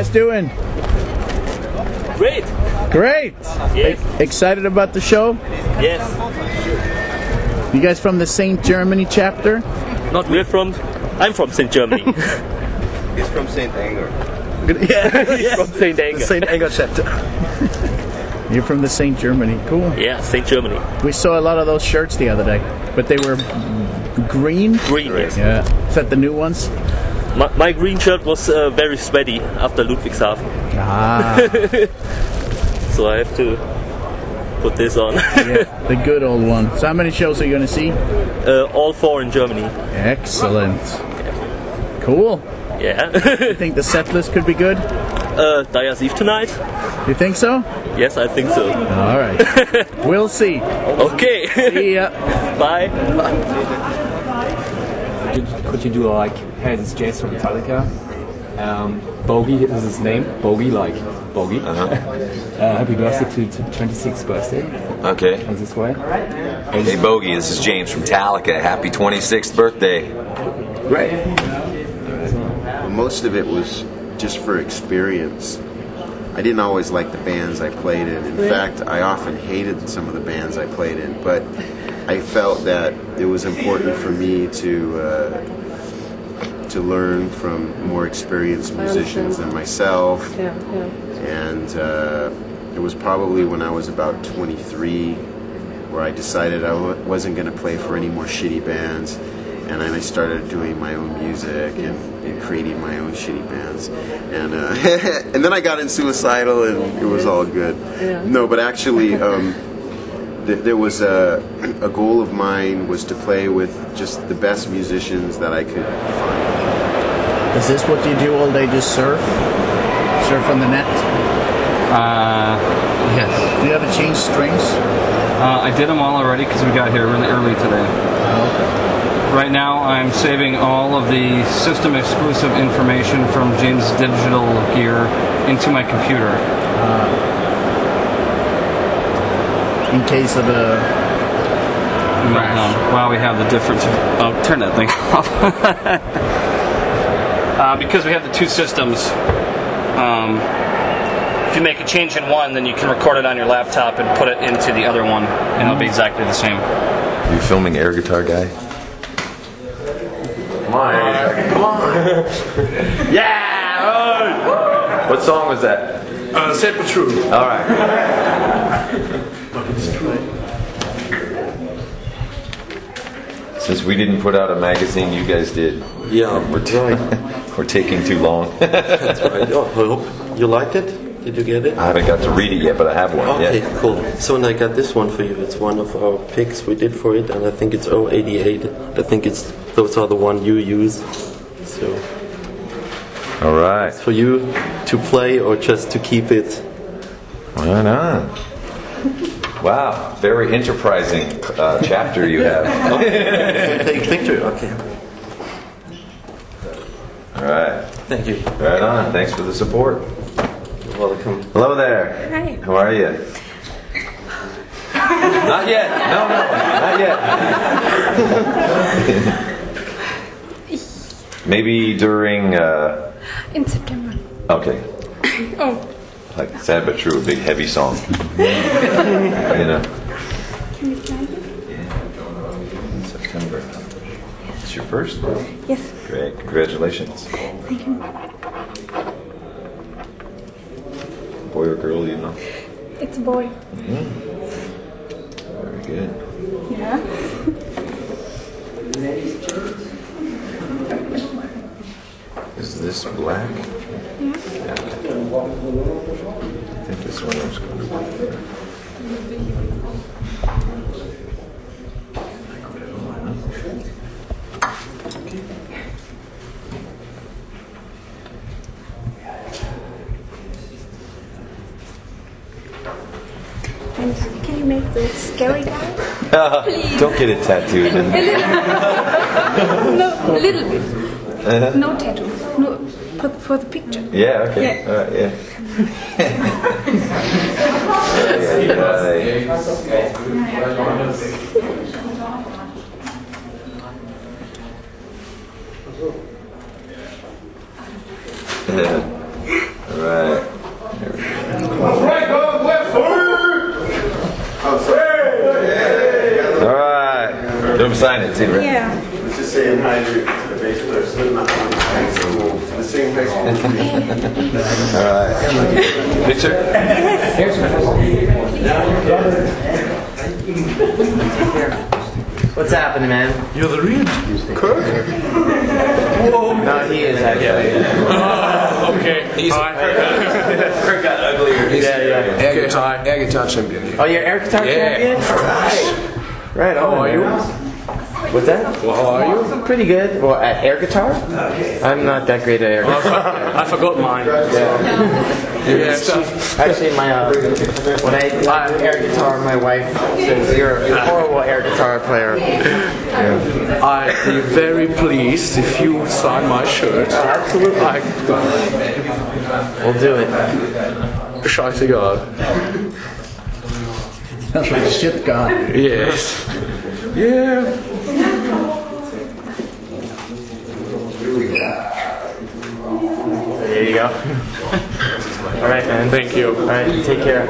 guys doing? Great. Great. Yes. Excited about the show? Yes. You guys from the Saint Germany chapter? Not we're from. I'm from St. Germany. He's from St. Anger. yeah. From St. Anger. Saint Anger chapter. You're from the Saint Germany. Cool. Yeah, St. Germany. We saw a lot of those shirts the other day, but they were green. Green. Yes. Yeah. Is that the new ones? My, my green shirt was uh, very sweaty after Ludwigshafen, Ah, so I have to put this on. yeah, the good old one. So how many shows are you going to see? uh, all four in Germany. Excellent. Cool. Yeah. You think the set list could be good? uh, Dyer's Eve tonight? You think so? Yes, I think so. All right. we'll see. Okay. See ya. Bye. Could, could you do like Hans James from Metallica? Um, Bogey is his name. Bogey, like Bogey. Uh-huh. Uh, happy birthday to, to 26th birthday. Okay. Comes this way. Hey, Bogey, this is James from Metallica. Happy 26th birthday. Great. Most of it was just for experience. I didn't always like the bands I played in. In fact, I often hated some of the bands I played in, but I felt that it was important for me to uh, to learn from more experienced musicians than myself. Ja, ja. and uh, it was probably when I was about 23 where I decided I w- wasn't going to play for any more shitty bands, and then I started doing my own music and, and creating my own shitty bands, and uh, and then I got in suicidal, and it was all good. Yeah. No, but actually. Um, there was a, a goal of mine was to play with just the best musicians that I could find. Is this what you do all day? Just surf? Surf on the net? Uh, yes. Do you ever change strings? Uh, I did them all already because we got here really early today. Right now, I'm saving all of the system exclusive information from James' digital gear into my computer. In case of a. Meltdown. While we have the difference. Oh, turn that thing off. uh, because we have the two systems. Um, if you make a change in one, then you can record it on your laptop and put it into the other one, and it'll be exactly the same. Are You filming air guitar guy? Come on, come on. yeah! What song was that? Uh, Sad but true. All right. Since we didn't put out a magazine, you guys did. Yeah, We're, t- right. we're taking too long. That's right. Oh, I hope you liked it. Did you get it? I haven't got to read it yet, but I have one. Okay, Yeah. cool. So and I got this one for you. It's one of our picks we did for it, and I think it's 088. I think it's those are the one you use. So All right. for you to play or just to keep it. Why on. Wow, very enterprising uh, chapter you have. Take a picture. Okay. All right. Thank you. Right on. Thanks for the support. You're welcome. Hello there. Hi. How are you? Not yet. No, no, not yet. Maybe during. Uh, In September. okay. Oh, Like sad but true, a big heavy song. you know. can you find it? In September. It's your first? Yes. Great. Congratulations. Thank you. Boy or girl, you know. It's a boy. Hmm. Very good. Yeah. Is this black? Yeah. I think this one is going to work. And can you make the scary guy? Don't get it tattooed. A little. no, a little bit. No tattoo. No, for, the picture. Yeah, okay. Yeah. All right, yeah. yeah, yeah, All right. All right. Don't sign it, too, right? Yeah. was just saying hi to the bass player, so they're not on the same place. All right. Picture? What's happening, man? You're the real Kirk? No, he is actually. okay. He's Kirk got uglier. Yeah, yeah. air guitar, air guitar champion. Oh, you're air guitar Yeah. champion? Right. Right on. How are you? man. What's that? Well, how are you? Pretty good. Well, at air guitar? I'm not that great at air guitar. I forgot mine. Yeah, she- actually, my uh, when I learned air guitar, my wife says you're a horrible air guitar player. I'd be very pleased if you would sign my shirt. Absolutely. I, We'll do it. scheißegal. That's like shit god. Yes. Yeah. There you go. All right, man. Thank you. All right, take care.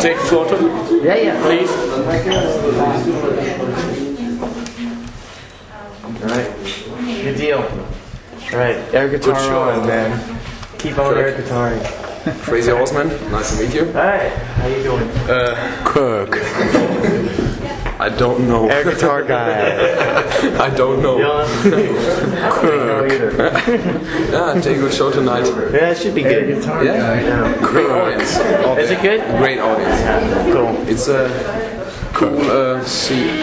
Take photo, Yeah, yeah. please. All right. Good deal. All right, air guitar on, man. Keep on air guitaring. Crazy Horseman, nice to meet you. All right, how you doing? Uh, Kirk. I don't know. Air guitar guy. I don't know. Kirk. Yeah, take a good show tonight. Yeah, it should be good. Yeah. Great audience. All Is it good? Great audience. Cool. It's a cool uh, scene.